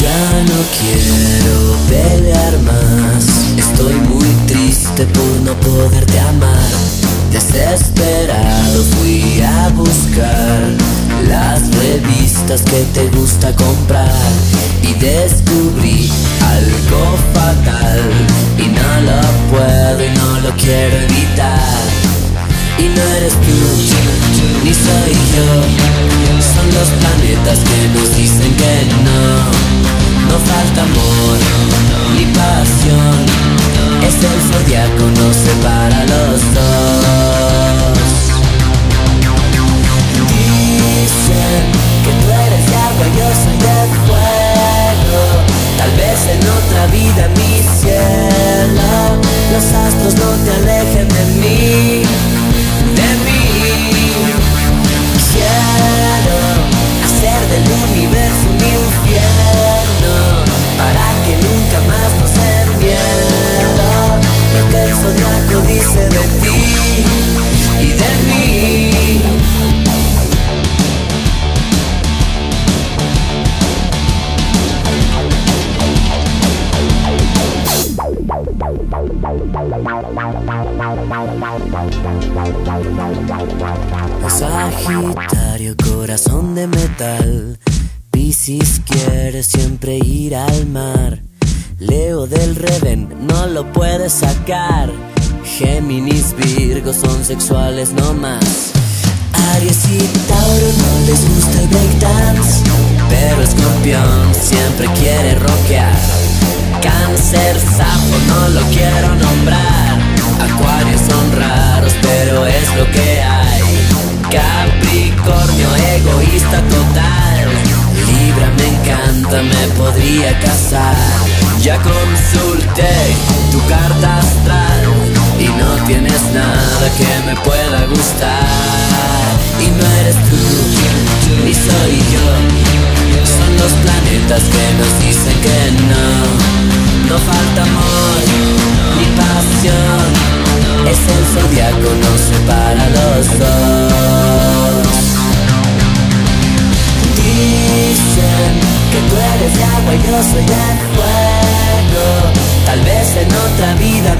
Ya no quiero pelear más. Estoy muy triste por no poderte amar. Desesperado fui a buscar las revistas que te gusta comprar y descubrí algo fatal y no lo puedo y no lo quiero evitar. Y no eres tú, ni soy yo, son los planetas que nos dicen que no. No falta amor ni pasión Es el zodiaco, nos separa vez en otra vida mi cielo. Los astros no te Sagitario, corazón de metal Piscis quiere siempre ir al mar. Leo del Reven no lo puede sacar. Géminis, Virgo son sexuales no más. Aries y Tauro no les gusta el breakdance. Pero Escorpión siempre quiere rockear. Cáncer, Sapo no lo quiero nombrar. Acuarios son raros, pero es lo que hay. Capricornio, egoísta total. Libra me encanta, me podría casar. Ya consulté tu carta astral y no tienes nada que me pueda gustar. Y no eres tú, separa los dos. Dicen que tú eres agua y yo soy de fuego Tal vez en otra vida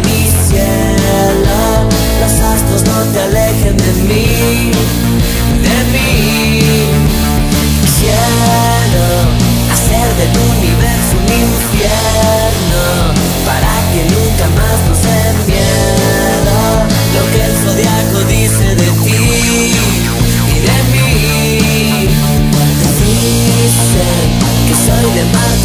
Bye.